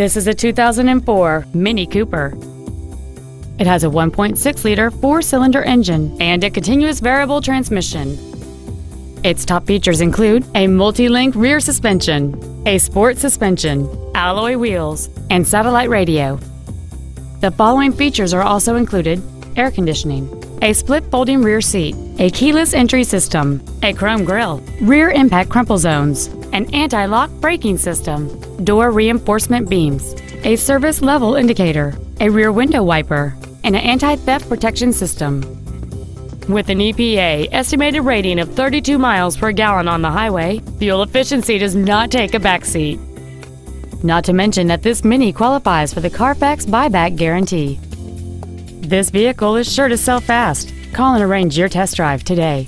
This is a 2004 Mini Cooper. It has a 1.6 liter four cylinder engine and a continuous variable transmission. Its top features include a multi link rear suspension, a sport suspension, alloy wheels, and satellite radio. The following features are also included air conditioning, a split folding rear seat, a keyless entry system, a chrome grille, rear impact crumple zones, an anti-lock braking system, door reinforcement beams, a service level indicator, a rear window wiper, and an anti-theft protection system. With an EPA estimated rating of 32 miles per gallon on the highway, fuel efficiency does not take a backseat. Not to mention that this Mini qualifies for the Carfax buyback guarantee. This vehicle is sure to sell fast. Call and arrange your test drive today.